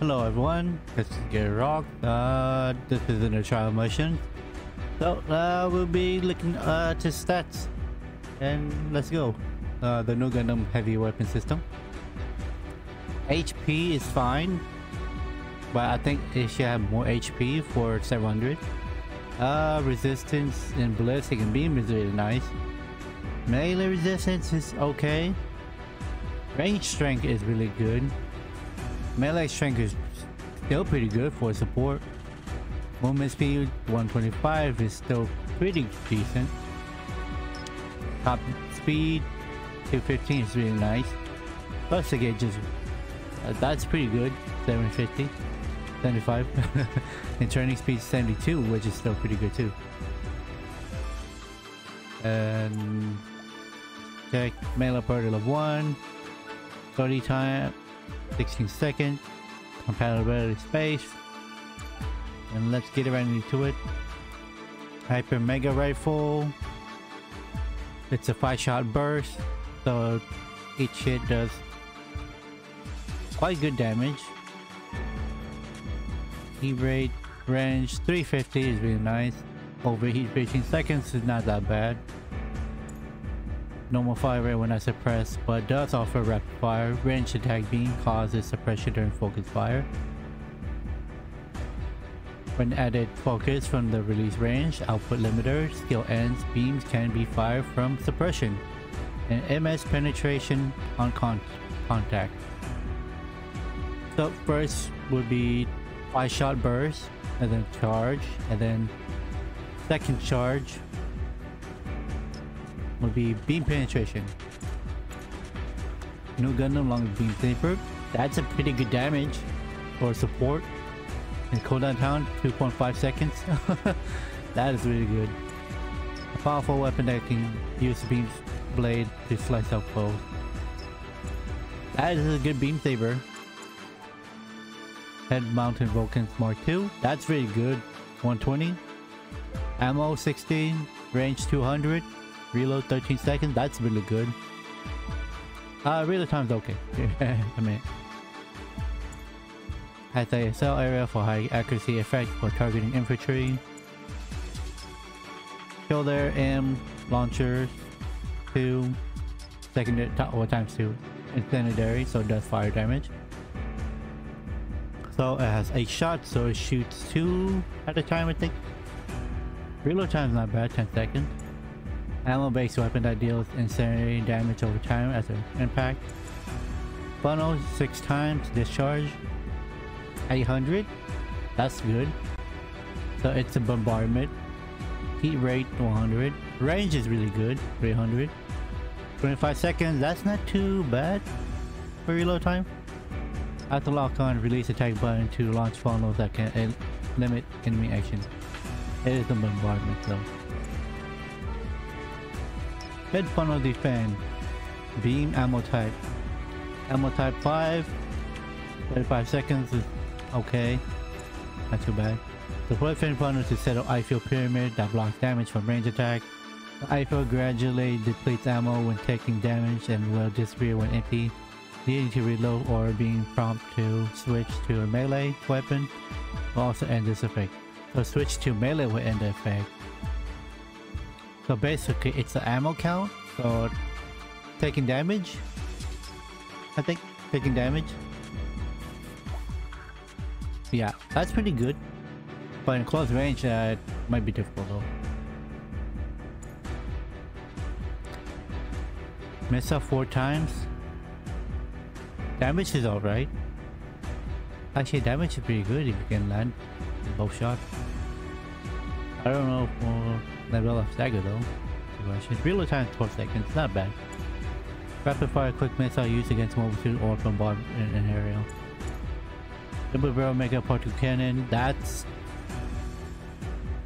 Hello everyone, this is Gary Rock. Uh, this is in a trial mission. So uh, we'll be looking uh, to stats. And let's go. Uh, the Nu Gundam heavy weapon system. HP is fine. But I think it should have more HP for 700. Uh, resistance and ballistic and beam is really nice. Melee resistance is okay. Range strength is really good. Melee strength is still pretty good for support. Movement speed 125 is still pretty decent. Top speed 215 is really nice. Plus the gauges, uh, that's pretty good. 750, 75. and turning speed 72, which is still pretty good too. And check melee party level 1, 30 time, 16 seconds, compatibility space, and let's get right into it. Hyper Mega Rifle. It's a 5 shot burst, so each hit does quite good damage. Heat rate range 350 is really nice. Overheat 15 seconds is not that bad. Normal fire rate when I suppress, but does offer rapid fire. Range attack beam causes suppression during focus fire. When added focus from the release range, output limiter, skill ends, beams can be fired from suppression. And MS penetration on con contact. So first would be 5 shot burst, and then charge, and then second charge would be beam penetration. Nu Gundam long beam saber. That's a pretty good damage for support. And cooldown time 2.5 seconds. that is really good. A powerful weapon that can use beam blade to slice out foes. That is a good beam saber. Head Mountain Vulcan Smart 2. That's really good. 120. Ammo 16. Range 200. Reload 13 seconds. That's really good. Uh, reload time's okay. I mean, has a cell area for high accuracy effect for targeting infantry. Shoulder M launchers, two secondary or times two incendiary, so it does fire damage. So it has eight shots, so it shoots two at a time, I think. Reload time is not bad, 10 seconds. Ammo-based weapon that deals incendiary damage over time as an impact. Funnel 6 times discharge. 800. That's good. So it's a bombardment. Heat rate 100. Range is really good. 300. 25 seconds. That's not too bad for reload time. After lock on, release attack button to launch funnels that can limit enemy action. It is a bombardment though. Head funnel defend. Beam ammo type. Ammo type 5. 35 seconds is okay. Not too bad. The weapon funnel to set up I-field pyramid that blocks damage from range attack. The I-field gradually depletes ammo when taking damage and will disappear when empty. Needing to reload or being prompted to switch to a melee weapon will also end this effect. So switch to melee will end the effect. So basically it's the ammo count. So taking damage. I think taking damage. Yeah, that's pretty good. But in close range, uh, it might be difficult though. Miss up four times. Damage is alright. Actually, damage is pretty good if you can land both shots. I don't know for level of stagger though. She's Reload time 12 seconds, not bad. Rapid fire quick missile used against mobile suit or from in an area. Double barrel mega particle cannon, that's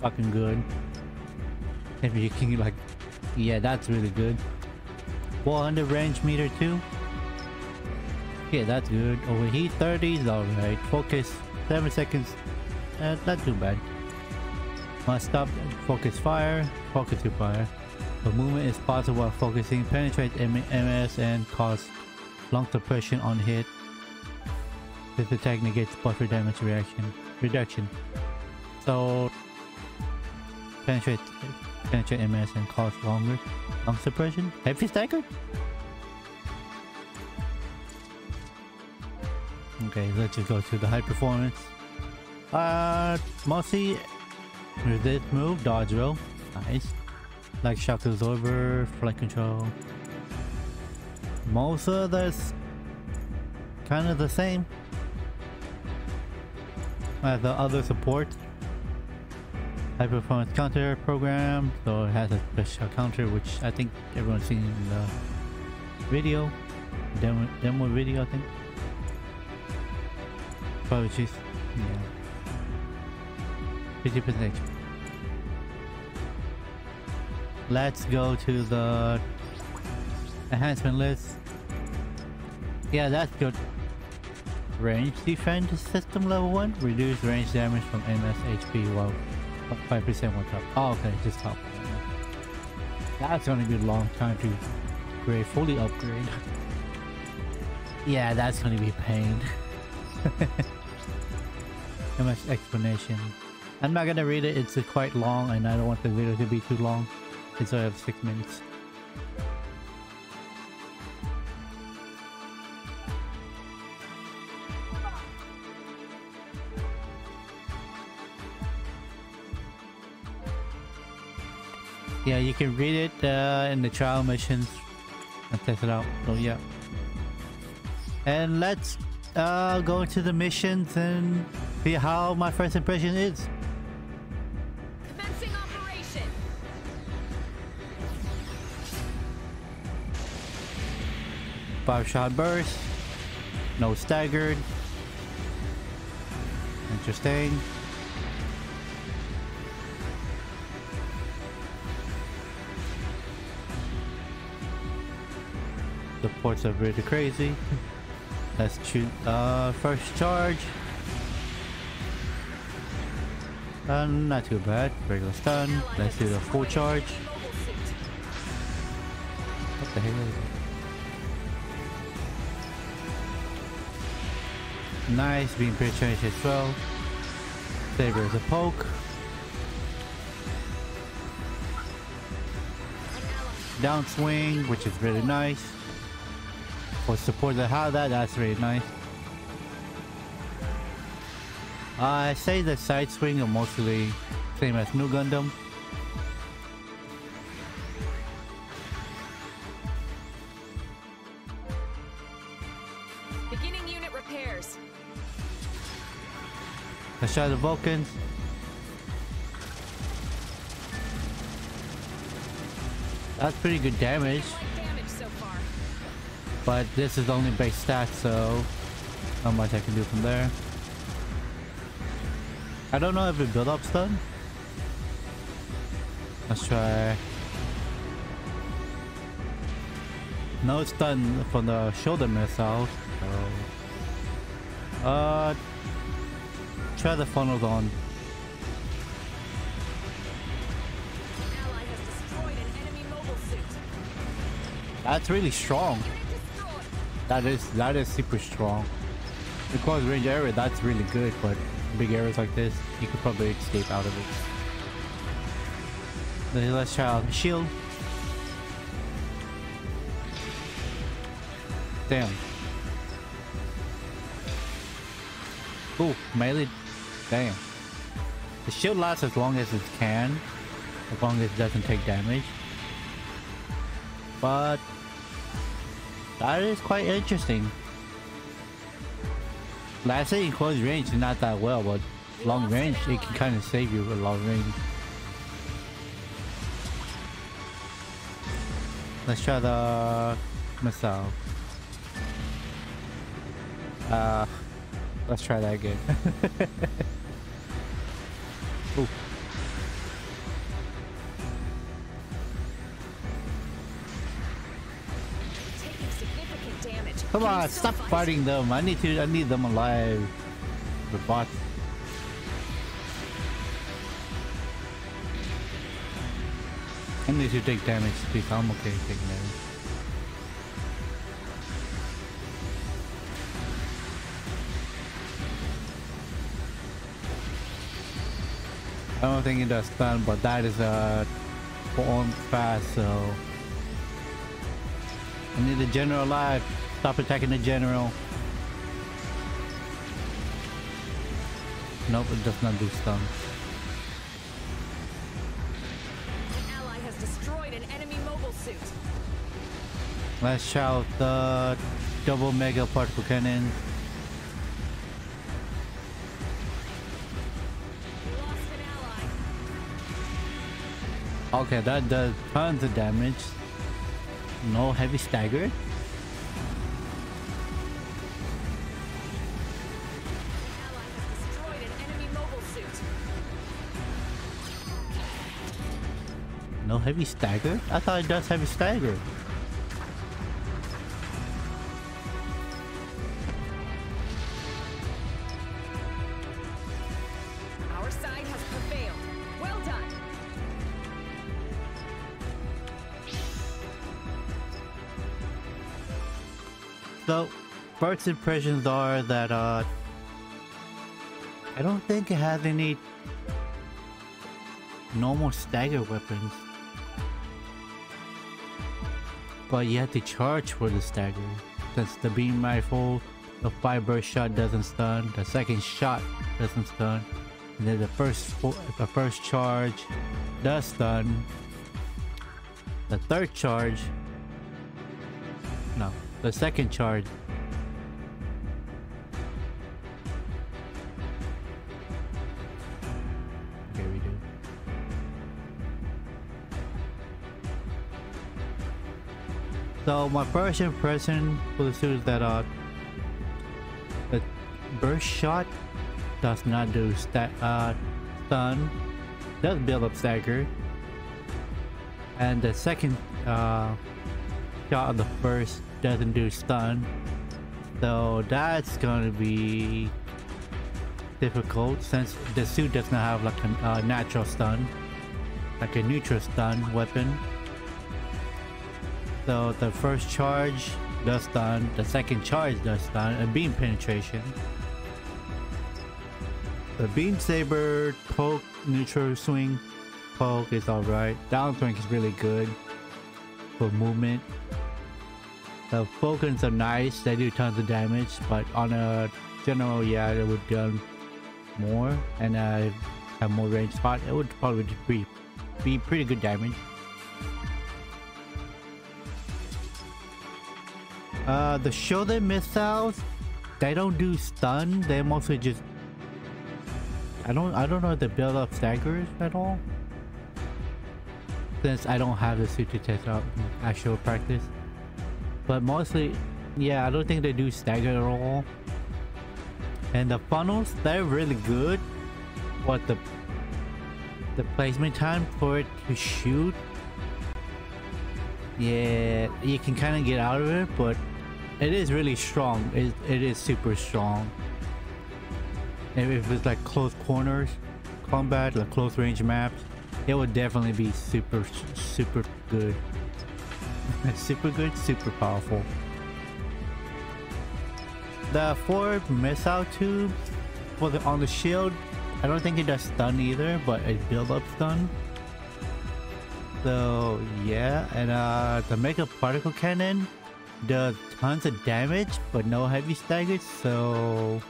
fucking good. If you can like, yeah, that's really good. 400 range meter too. Yeah, that's good. Overheat 30 is alright. Focus 7 seconds. Uh, not too bad. Must stop focus fire. Focus to fire. The movement is possible while focusing. Penetrate MS and cause long suppression on hit. This attack negates buffer damage reaction reduction. So penetrate penetrate MS and cause longer long suppression. Heavy stagger? Okay, let's just go to the high performance. Uh mostly with this move, dodge roll. Nice. Like shock absorber, flight control. Most of this kind of the same as the other support. High performance counter program, so it has a special counter which I think everyone's seen in the video. Demo, demo video I think. Apologies. Yeah. 50% Let's go to the enhancement list. Yeah, that's good. Range defense system level 1. Reduce range damage from MS HP while 5% one top. Oh, okay, just top. That's gonna be a long time to upgrade, fully upgrade. yeah, that's gonna be pain. How much explanation. I'm not gonna read it, it's quite long and I don't want the video to be too long. It's only six minutes. Yeah, you can read it uh, in the trial missions and test it out. So yeah. And let's uh, go into the missions and see how my first impression is. Five shot burst. No staggered. Interesting. The ports are really crazy. Let's shoot uh first charge. Uh, not too bad. Regular stun. Let's do the full charge. an enemy mobile suit. What the hell Nice, being pretty changed as well. Saber is a poke. Downswing, which is really nice. For support that have that, that's really nice. I say the side swing are mostly same as Nu Gundam. Let's try the Vulcans. That's pretty good damage, but this is only base stats, so not much I can do from there. I don't know if it build up stun. Let's try. No it's done from the shoulder missile. So, uh, try the funnel on. That's really strong. That is that is super strong. The close range area, that's really good, but big areas like this, you could probably escape out of it. Then let's try out the shield. Damn. Ooh, melee. Damn. The shield lasts as long as it can, as long as it doesn't take damage. But that is quite interesting. Like I say, in close range, it's not that well, but long range, it can kind of save you a long range. Let's try the missile. Uh, let's try that again. Ooh. Taking significant damage. Come on, stop fighting them. I need to. I need them alive. The bots. I need to take damage, please. I'm okay taking damage. I don't think it does stun, but that is a on fast, so I need the general alive. Stop attacking the general. Nope, it does not do stun. An ally has destroyed an enemy mobile suit. Let's shout the double mega particle cannon. Okay, that does tons of damage. No heavy stagger. No heavy stagger? I thought it does heavy stagger. So, first impressions are that uh I don't think it has any normal stagger weapons. But you have to charge for the stagger. Since the beam rifle, the five burst shot doesn't stun, the second shot doesn't stun, and then the first the first charge does stun. The third charge no, the second charge Okay, we do. So my first impression for the suit is that uh the burst shot does not do stat uh stun, does build up stagger. And the second uh shot on the first doesn't do stun. So that's gonna be difficult since the suit does not have like a uh, natural stun, like a neutral stun weapon. So the first charge does stun, the second charge does stun, and beam penetration. The beam saber, poke, neutral swing, poke is alright. Down swing is really good for movement. The Vulcans are nice, they do tons of damage, but on a general, yeah, they would done more and uh, have more range spot. It would probably be, be pretty good damage. Uh, the Shodan missiles, they don't do stun. They mostly just. I don't. I don't know if they build up staggers at all. Since I don't have the suit to test out actual practice. But mostly, yeah, I don't think they do stagger at all. And the funnels, they're really good. What the the placement time for it to shoot. Yeah, you can kind of get out of it, but it is really strong. It, it is super strong. If, if it's like close corners combat, like close range maps, it would definitely be super, super good. super good, super powerful. The four missile tubes for the on the shield, I don't think it does stun either, but it build up stun. So yeah, and uh the mega particle cannon does tons of damage, but no heavy staggers, so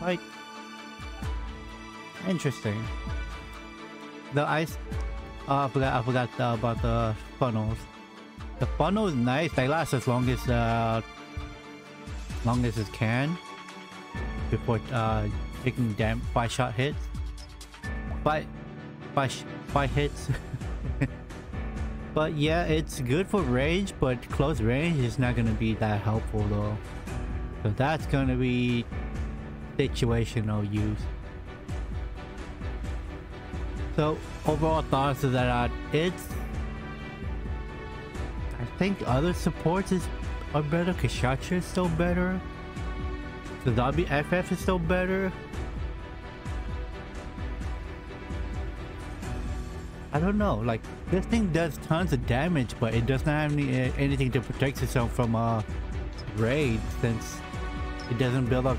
like interesting. The ice Oh, I forgot. I forgot uh, about the funnels. The funnel is nice. They last as long as uh, long as it can before uh, taking damn five shot hits. Five, five, five hits. but yeah, it's good for range, but close range is not gonna be that helpful though. So that's gonna be situational use. So overall thoughts is that uh, it's I think other supports is are better. Kshatriya is still better. The Zombie FF is still better. I don't know. Like this thing does tons of damage, but it does not have any, anything to protect itself from uh raid since it doesn't build up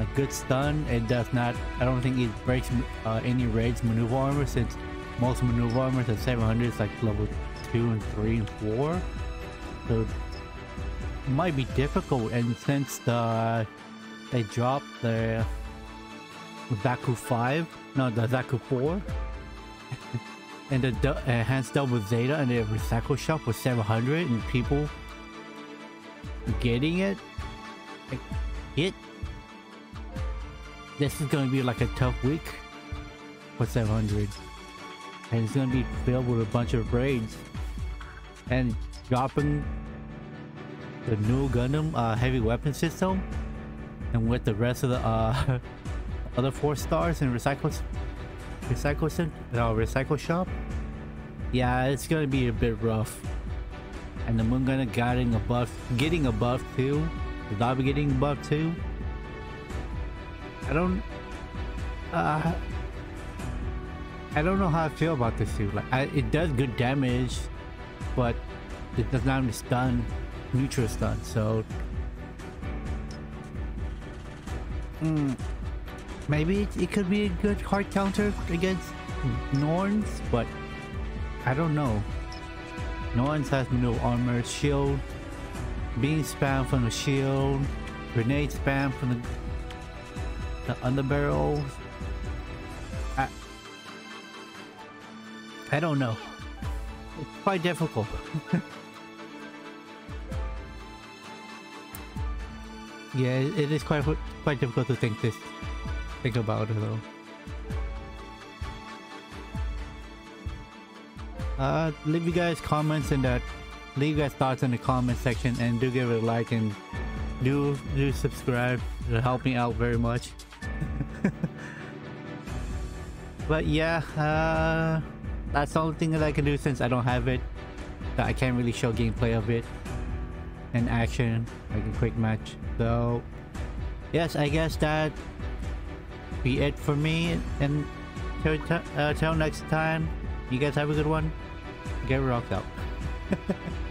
a good stun. It does not. I don't think it breaks uh, any raids maneuver armor since most maneuver armors at 700 is like level two and three and four. So it might be difficult. And since the they dropped the Zaku five, no, the Zaku four. and the du- enhanced double zeta and the recycle shop was 700 and people getting it it this is gonna be like a tough week for 700 and it's gonna be filled with a bunch of raids and dropping the Nu Gundam uh, heavy weapon system and with the rest of the uh, other four stars and recycles recycle cent- uh, recycle shop. Yeah it's gonna be a bit rough. And the moon gonna getting a buff getting a buff too the lobby getting a buff too i don't uh i don't know how i feel about this too like I, it does good damage but it does not stun neutral stun so. Mm, maybe it, it could be a good hard counter against Norns, but I don't know. Norns has no armor, shield, beam spam from the shield, grenade spam from the the underbarrels. I I don't know. It's quite difficult. yeah, it, it is quite quite difficult to think this think about it though. Uh, leave you guys comments in that. Leave you guys thoughts in the comment section and do give it a like and do do subscribe. It'll help me out very much. but yeah, uh, that's the only thing that I can do since I don't have it. That I can't really show gameplay of it in action like a quick match. So yes, I guess that be it for me. And till, uh, till next time, you guys have a good one. Get rocked out.